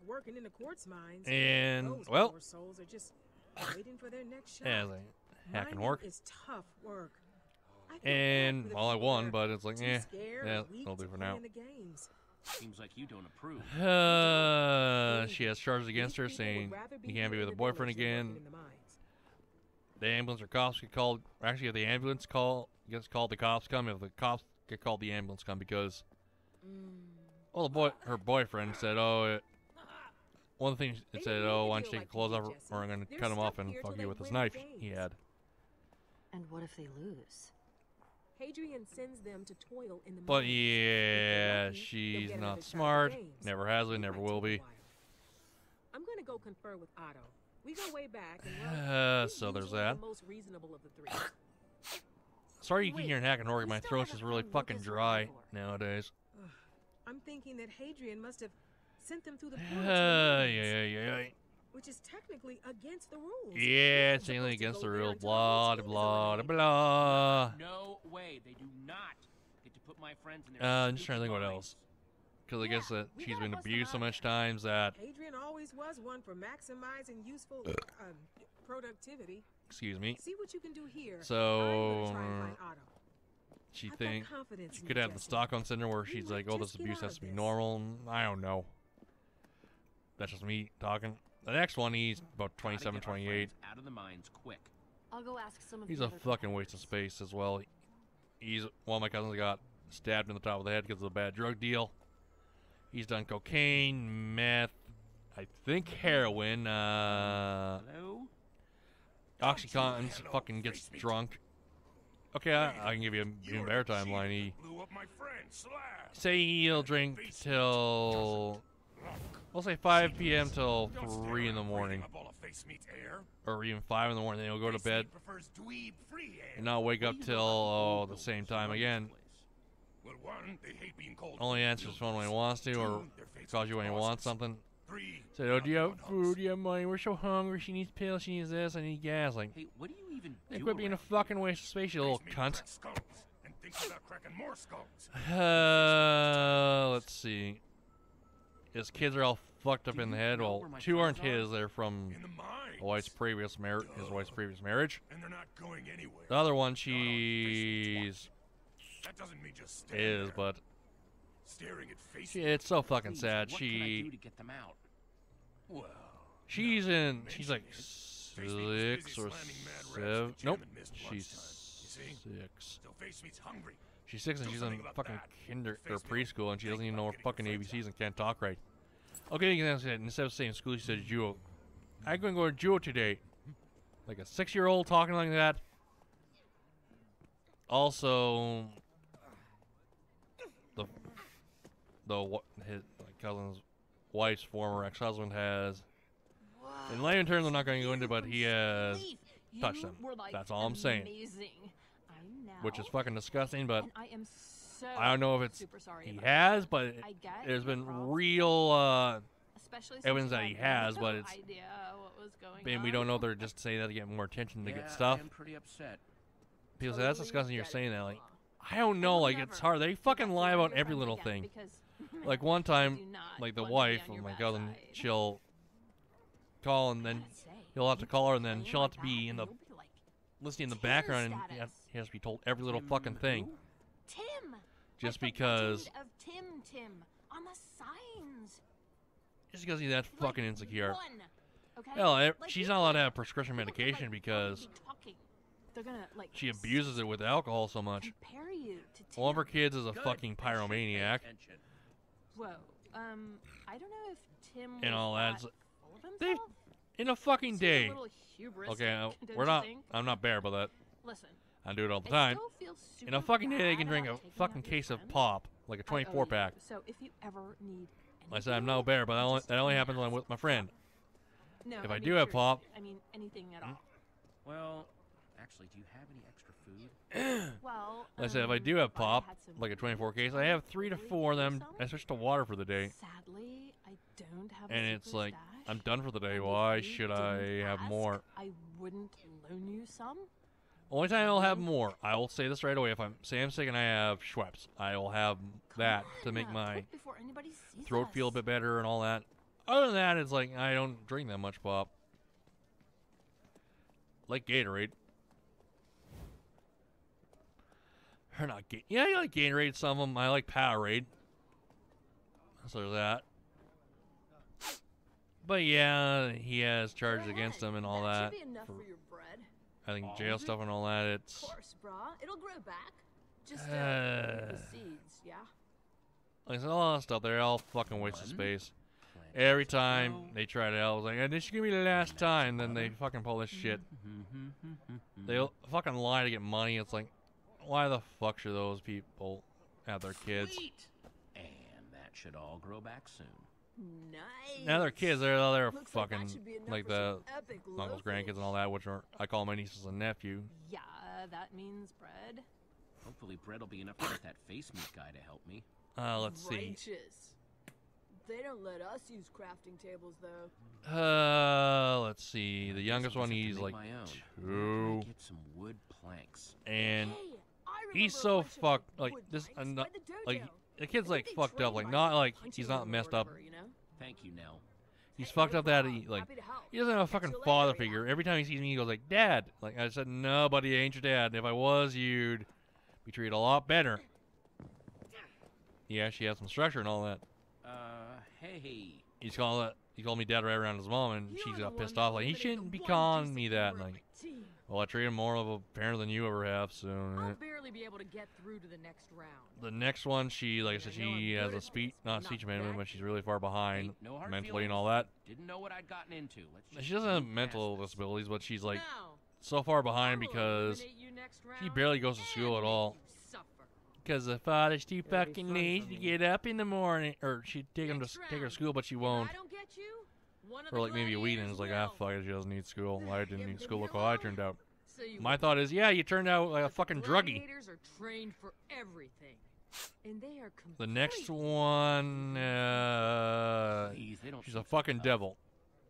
luck working in the quartz mines. And, Those well- poor souls are just waiting for their next shot. Yeah, it's like, hack and Mining work. is tough work. I And well, I won, but it's like, too eh, yeah, weak that'll do for now. the games. Seems like you don't approve. Uh, she has charges against her These people would saying rather you can't be with a boyfriend village than working again. the. The ambulance or cops get called. Actually, if the ambulance call gets called, the cops come. If the cops get called, the ambulance come because well, the boy, her boyfriend said, "Oh, it, one of the things it said, oh, need why to don't you take your clothes off, or I'm gonna cut him off and fuck you with this knife he had." And what if they lose? Hadrian sends them to toil in the But mines. If yeah, they're lucky, they'll she's not shot at the smart. Never has been. Never will be. I'm gonna go confer with Otto. We go way back, and Uh, so there's that. The most reasonable of the three. Sorry you keep Wait, hearing hack and. My still throat's haven't just really fucking dry Rivor. nowadays. I'm thinking that Hadrian must have sent them through the Uh, forest, yeah, yeah, yeah. which is technically against the rules. Yeah, it's supposed only to against the there rules. Blah, blah, blah, blah. No way. They do not get to put my friends in their Uh, I'm just trying to think what else. Because I Yeah, guess that she's been abused so much times that, eliminated. Hadrian always was one for maximizing useful um, productivity. excuse me, See what you can do here. So, I'm gonna try and find Otto. she I've thinks she could you, have the Stockholm syndrome where We she's like, oh, this abuse has to be this. normal. I don't know. That's just me talking. The next one, he's about Gotta get 27, our 28. friends Out of the mines quick. I'll go ask some of He's the a fucking waste of space as well. He's one of my cousins got stabbed in the top of the head because of a bad drug deal. He's done cocaine, meth, I think heroin, uh, Hello? OxyContin, fucking gets drunk. Okay, I, I can give you a even better timeline. He Blew up my friend, say he'll drink till we'll say 5 p.m. till 3 in the morning, breathing up all of face meat's air. or even 5 in the morning. Then he'll go to bed meat prefers dweeb and not wake up till oh, the same time again. place? Well, one, they hate being called Only old answers his phone when he wants to, or Two, their face calls you when he wants something. Three, Say, oh, do you have food? Do you have money? We're so hungry. She needs pills. She needs this. I need gas. Like, Hey, what do you even hey, do quit being a fucking waste of space, you little Face meat cunt. cracks and thinks about cracking more skulls. Uh, let's see. His kids are all fucked up Do in the head. Well, two aren't friends are? his. They're from the a wife's previous mar- his wife's previous marriage. And they're not going anywhere. The other one, Not on face meat's she's. That doesn't mean just is, there, but staring at face she, meat. it's so fucking Please, sad. What can I do She to get them out? Well, she's now in. She's like it, Face Meat was busy six or slamming mad seven. Nope, she's lunchtime. You see? Six. So face meat's hungry. She's six and Do she's in fucking that. kinder or preschool and she doesn't even know her fucking your friends ABCs and can't talk right. Okay, you can say that instead of saying school, she said judo. I'm going to go to judo today. Like a six-year-old talking like that. Also, the the his my cousin's wife's former ex-husband has. In layman terms, I'm not going to go into, but he has touched them. That's all I'm saying. Amazing. Which is fucking disgusting. But and I am so I don't know if it's super sorry he has, but it- I get there's your been problem, real. uh especially evidence you that he has, but it's- idea what was going And on. we don't know if they're just saying that to get more attention to yeah, get stuff. I am pretty upset. People say that's disgusting. You're saying that like I don't know. Well, Like it's hard. They fucking lie about every little again thing. because Like one time, like the want to be wife on of my bad cousin, she'll call and then Gotta say, he'll have to call her, and then she'll have to be in the and you'll be like, listening in the Tim background, and he has, he has to be told every little Tim fucking thing. who? Tim. Just like because- The of Tim Tim on the signs. Just because he's that Like, fucking insecure. one, okay? Hell, Like, she's not allowed to have prescription medication like, because. They're gonna like she abuses it with alcohol so much. Compare you to One of her kids is a Good. fucking They should pay pyromaniac. Whoa. Um, I don't know if Tim And all that that's- full of They- himself. In a fucking Seems day. A Okay, uh, we're not. think? I'm not bare about that. Listen. I do it all the I time. still feel In a fucking day, they can drink a fucking out your case of pop, like a 24 you, pack. So if you ever need I said I'm anything, no bear, but that only, that only happens when I'm with my friend. No, if I, I mean, do have pop- I mean anything at Hmm? all. Well, actually, do you have any extra food? Well, Like I said if I um, do have pop, like a 24 case, I have three to four of them. some. I switch to water for the day, Sadly, I don't have. a and it's like stash, I'm done for the day. Why should I have more? I wouldn't loan you some. Only time I'll have Mhm. more, I will say this right away. If I'm sick and I have Schweppes, I will have that to make my throat feel a bit better and all that. Other than that, it's like I don't drink that much pop. Like Gatorade. Or not Ga- Yeah, I like Gatorade. Some of them. I like Powerade. So there's that. But yeah, he has charges against him and all that. Should be enough for- for your bread. I think jail stuff and all that. Of It's course, brah. It'll grow back. Just uh, Uh. the seeds, yeah. like a lot of stuff. They're all fucking waste of space. Every time they try to help, I was like, "Eh, this should gonna be the last time. Then they fucking pull this shit. They fucking lie to get money. It's like, why the fuck should those people have their kids? Sweet. And that should all grow back soon. Nice. Now they're kids. They're they're Looks like that fucking should like the uncles, loafers. grandkids, and all that, which are I call my nieces and nephew. Yeah, that means bread. Hopefully, bread will be enough to get that face meat guy to help me. Uh, let's see. Righteous. They don't let us use crafting tables though. Uh, let's see. The youngest one, just have to he's like my own. two, Get some wood planks. and hey, he's so fucked. Like this, planks not, the like the kid's like fucked up. Like not like he's not messed up. Whatever, You know? Thank you, Nell. He's Hey, fucked no up that he like Happy to help. he doesn't have a fucking you father figure. yeah. Every time he sees me, he goes like, "Dad." Like I said, no, buddy, I ain't your dad. If I was, you'd be treated a lot better. Yeah, she has some structure and all that. Uh, hey. He's called that. He called me dad right around his mom, and You're she the got pissed off. Like he shouldn't be calling me that. member And like, my team. Well, I treat him more of a parent than you ever have. So I'll eh. barely be able to get through to the next round. the next one, she like I said, I know I'm she has a speech, not, not speech impediment, that but she's really far behind no hard mentally and all that. Didn't know what I'd gotten into. Let's She doesn't have mental this. disabilities, but she's like now, so far behind because eliminate you next she barely goes to school at all. suffer. Because the father's too fucking fun lazy to get up in the morning, or she'd take him to Next take her to school, but she won't. I don't get you, one of For like maybe a week, and gladiators it's like, ah, will. fuck it, she doesn't need school. I didn't Yeah, need school. Look how I turned out. So you My thought is, yeah, you turned out like a fucking druggie. are trained for everything, and they are The next one, uh, Please, they don't she's a fucking devil.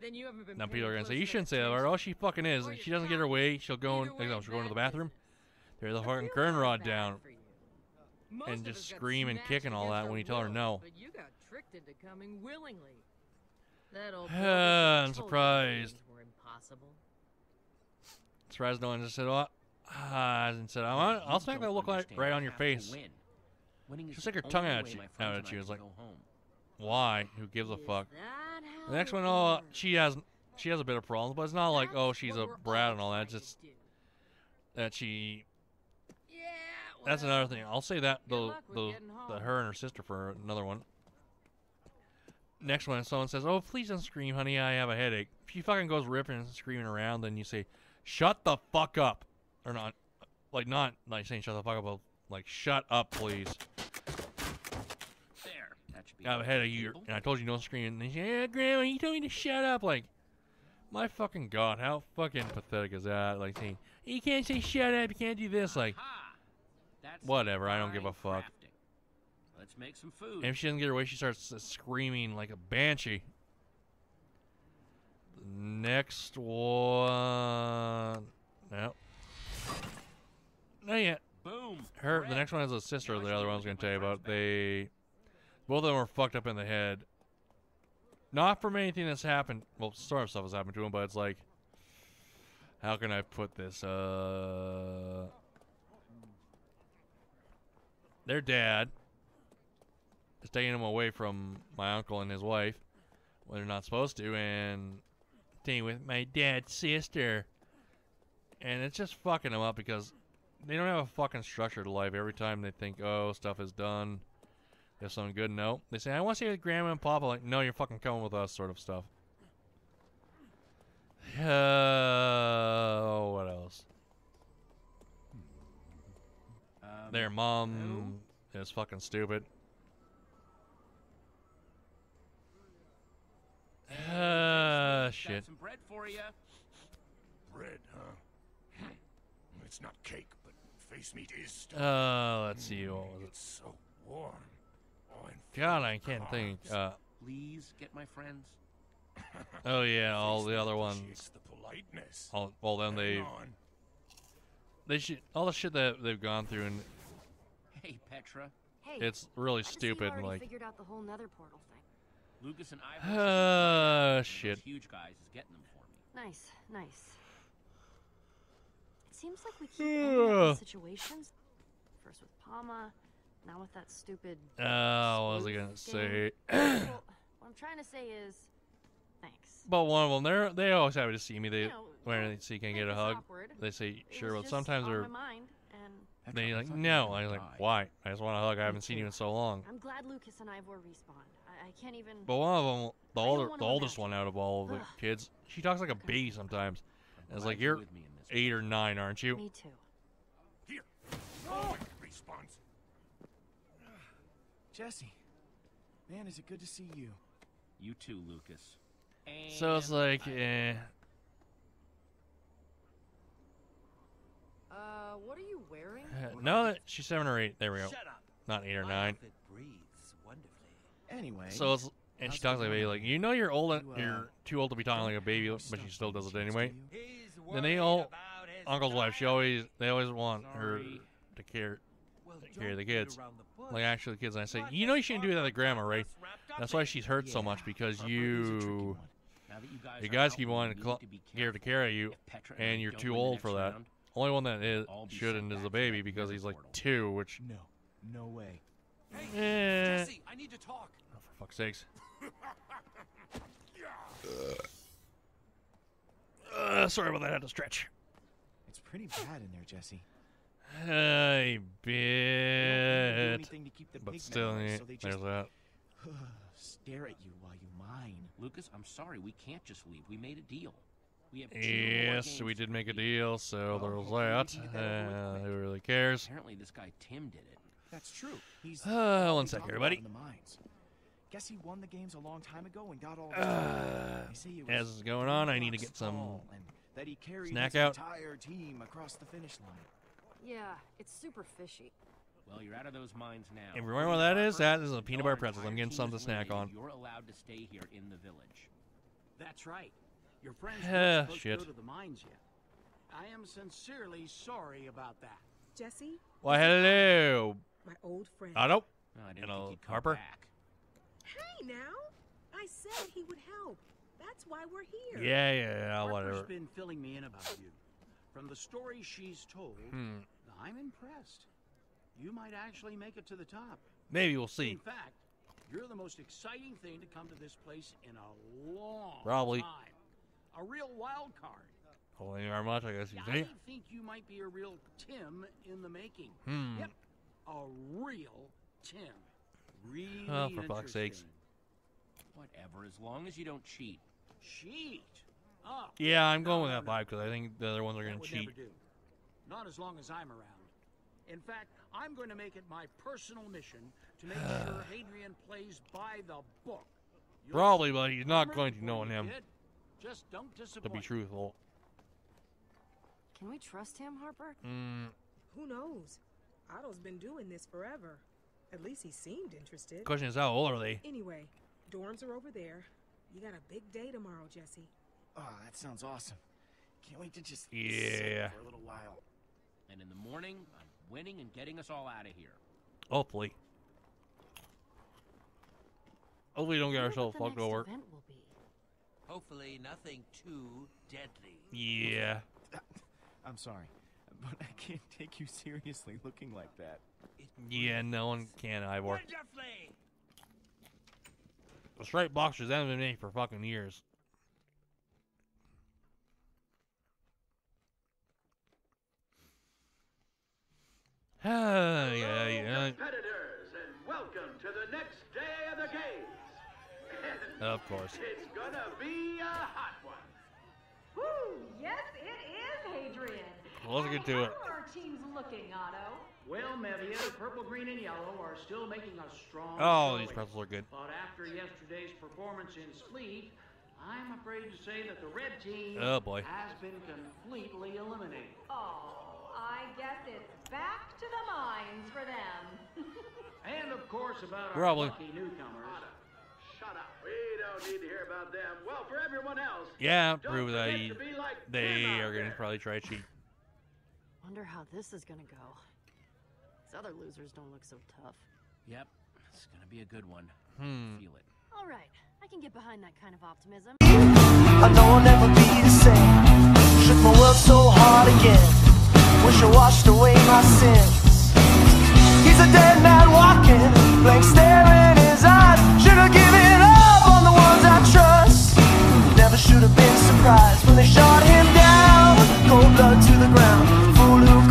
Then you haven't been Now people are gonna say, you shouldn't say that, or attention, oh, she fucking is. or If she doesn't get her way, she'll go, Either and, way, you know, she'll go into the bathroom, business. tear the I fucking feel curtain bad rod down. for you. Most and just us got scream and kick and all that when you tell her no. But you got tricked into coming willingly. That old Uh, I'm surprised. were impossible. Surprised no one just said, oh, ah, and said, I'll, You I'll smack that look like right on your face. win. She'll stick her tongue out at you- out at you. It's like. Why? Who gives a fuck? The next one, oh, works? she has she has a bit of problems, but it's not like oh she's a brat and all that. It's just that she. Yeah, That's another thing. I'll say that the the the her and her sister for another one. Next one, someone says, "Oh, please don't scream, honey. I have a headache." If she fucking goes ripping and screaming around, then you say, "Shut the fuck up," or not, like not like saying "shut the fuck up," but like "Shut up, please." There. That should be I have a headache, you and I told you don't scream. And they say, "Yeah, Grandma, you told me to shut up." Like, my fucking god, how fucking pathetic is that? Like saying, "You can't say shut up. You can't do this." Like, Aha! That's whatever, I don't give a fuck. Let's make some food. And if she doesn't get her way, she starts screaming like a banshee. The next one. No. Not yet. Boom. Her. The next one is a sister. Now The other be one I was gonna tell you about. They. Both of them were fucked up in the head. Not from anything that's happened. Well, sort of stuff has happened to them, but it's like. How can I put this? Uh. Their dad is taking them away from my uncle and his wife when they're not supposed to, and staying with my dad's sister. And it's just fucking them up because they don't have a fucking structure to life. Every time they think, oh, stuff is done, there's something good. No, they say, I want to stay with grandma and papa. Like, no, you're fucking coming with us, sort of stuff. Uh, what else? Um, Their mom is fucking stupid. Uh, got shit. some bread for you. Bread, huh? Hmm. It's not cake, but face meat is stuff. Uh, let's see. What was it? It's so warm. Oh, and God, I can't think. Uh, Please get my friends. oh yeah, all the other ones. the politeness. All, well, then they on. they should all the shit that they've gone through, and Hey, Petra. Hey, it's really I can see you stupid. And like, figured out the whole nether portal thing. Lucas and I. Ah, shit. Huge guys is getting them for me. Nice, nice. It seems like we keep ending up in situations. First with Palma, now with that stupid. Uh, what was I gonna spoof say? well, what I'm trying to say is, thanks. But one of them, they're they always happy to see me. They You know, when they see can make get a hug. awkward. They say sure, but sometimes they're my mind, and Petra, they I like no. I gonna like why? I just want a hug. I haven't seen you in so long. I'm glad Lucas and Ivor respawned. I, I can't even. But one of them, the older, the oldest one out of all of the Ugh. kids, she talks like a baby sometimes. I'm It's like you're with me in this eight or nine, aren't you? Me too. Here. Oh, response. Jesse, man, is it good to see you? You too, Lucas. So it's like, I- eh. Uh, what are you wearing? No, that she's seven or eight. There we go. Shut up. Not eight or My nine. Outfit breathes wonderfully. Anyway. So it's and she talks like a baby. Like you know, you're old. and You, uh, You're too old to be talking like a baby, but she still does it anyway. do Then they all- Uncle's wife, she always they always want her to care Well, take care the kids. the like actually the kids. And I say, you know, you shouldn't do that to Barbara grandma, right? us wrapped up That's why she's hurt so much because Harper is a tricky you that you guys you guys keep wanting to need cl- to be give her to careful. care you, Petra and I you're too old for that. round, Only one that is shouldn't is the baby because he's like portal. two, which No, no way. Hey, eh, Jesse, I need to talk. For fuck's sakes. Uh, sorry about that. I had to stretch. It's pretty bad in there, Jesse. I They don't really do bet. anything to keep the But still, away, so there's that. stare at you while you mine. Lucas, I'm sorry, we can't just leave. We made a deal. We have Yes, we did make a deal, so there was that. that Uh, who really cares? Apparently, this guy Tim did it. That's true. He's Uh, all one we sec, talk everybody. Guess he won the games a long time ago and got all. the Uh, They say it as was is going on, I need to get some blocks tall and that he snack out. entire team across the finish line. Yeah, it's super fishy. Well, you're out of those mines now. If you remember what that is, that is a peanut butter pretzels. I'm getting team some to snack on. You're allowed to stay here in the village. That's right. Your friends Ah, weren't supposed shit. to go to the mines yet. I am sincerely sorry about that. Jesse, Why, hello, my old friend. Otto. No, I didn't You think he'd Harper? back. Hey now, I said he would help. That's why we're here. Yeah, yeah, yeah, Harper's whatever. been filling me in about you. From the stories she's told, Hmm. I'm impressed. You might actually make it to the top. Maybe we'll see. In fact, you're the most exciting thing to come to this place in a long Probably. time. A real wild card. Holding very much, I guess you I think you might be a real Tim in the making. Hmm. Yep, a real Tim. Really Oh, for fuck's sakes. Whatever, as long as you don't cheat. Cheat. Oh, Yeah, I'm going with that no, vibe because I think the other ones are going to cheat. never do. Not as long as I'm around. In fact, I'm going to make it my personal mission to make sure Hadrian plays by the book. You'll Probably, but he's not going to, know him, kid. Just don't to be truthful. Can we trust him, Harper? Mm, Who knows? Otto's been doing this forever. At least he seemed interested. question is, how old are they? Anyway, dorms are over there. You got a big day tomorrow, Jesse. Oh, that sounds awesome. Can't wait to just sit Yeah. for a little while. And in the morning, I'm winning and getting us all out of here. Hopefully. Hopefully, we don't get ourselves what the fucked next over. event will be. Hopefully, nothing too deadly. Yeah. I'm sorry, but I can't take you seriously looking like that. It Yeah, no one can, Ivor. Wonderfully. The straight boxers haven't been made for fucking years. Ah, yeah, yeah. competitors, and welcome to the next day of the games. Of course. It's gonna be a hot one. Woo! Yes, it is, Hadrian. Well, let's get to it. How are our teams looking, Otto? Well, Mevia, purple, green, and yellow are still making a strong. Oh, these showing. pretzels are good. But after yesterday's performance in Spleef, I'm afraid to say that the red team Oh, boy. has been completely eliminated. Oh, I guess it's back to the mines for them. And of course, about Probably. our lucky newcomers. Shut up. We don't need to hear about them. Well, for everyone else, Yeah, don't prove that he, like they are going to probably try to cheat. Wonder how this is gonna go other losers don't look so tough. Yep, it's gonna be a good one. Hmm. Feel it. All right, I can get behind that kind of optimism. I know I'll never be the same. Shook my world so hard again. Wish I washed away my sins. He's a dead man walking, blank stare in his eyes. Should've given up on the ones I trust. Never should've been surprised when they shot him down. Cold blood to the ground. Fool who.